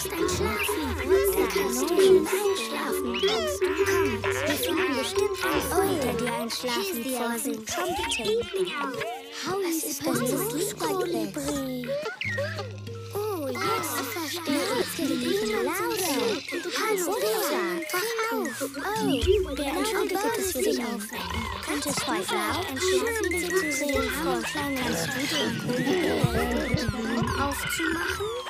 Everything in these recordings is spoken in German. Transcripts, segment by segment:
brauchst ein Schlafen. Dann kannst du schön einschlafen. Du? Komm, wir finden bestimmt einen Freund, der dir ein Schlafen vorsingt. How is it supposed to sleep like Kolibri. Oh, jetzt verstehe ich. Louder. Hallo, Peter. Wach auf. Oh, der entschuldige, dass wir dich aufwecken. Könnte es heute laut ein Schlafen zu sehen vorschlagen? Kannst du den Kolibri aufzumachen?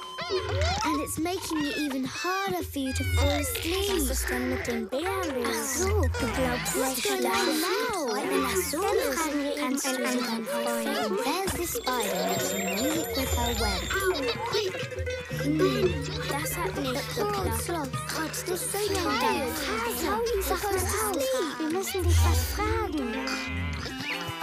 And it's making it even harder for you to fall asleep. Was ist denn mit dem Bär los? Ach so, du glaubst, vielleicht schlafen lau. Wenn das so ist, fragen wir ihn einen anderen There's the spider making music with her web. Hm, das hat nicht geklappt. Trotz des Sonnendampf. Sag das auf. Wir müssen dich was fragen.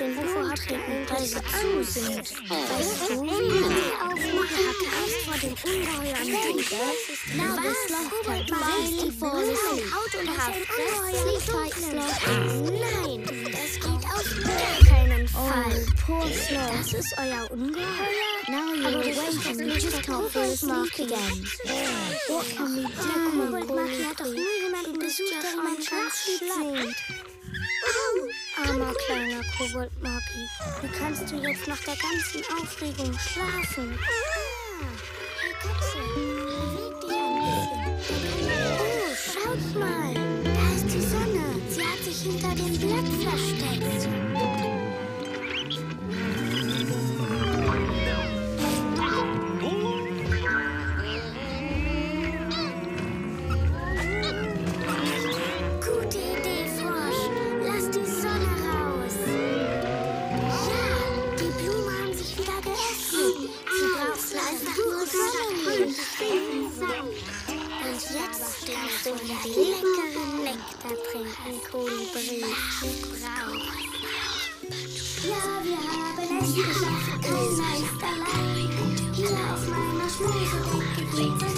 dem Buch trinken, weil sie zu sind. Weißt du, wie aufmacht? Er hatte Angst vor den ungeheuren Tiger. Now the sloth can finally fall asleep. Haut und tight sloth. Nein, das geht auf gar keinen Fall. Oh. Das ist euer Ungeheuer? Now you're and you just can't fall asleep again. What can we do? Der Koboldmacher hat doch nur jemanden besucht, der ihm ein Schlaflied singt. Kleiner Koboldmaki, wie kannst du jetzt nach der ganzen Aufregung schlafen? Hey Katze, beweg dich ein bisschen. Oh, schaut mal, da ist die Sonne. Sie hat sich hinter dem Blatt versteckt. Leckeren Nektar trinken, Kolibri. Ja, wir haben es geschafft, kein Meisterlein. Hier auf meiner Zeit.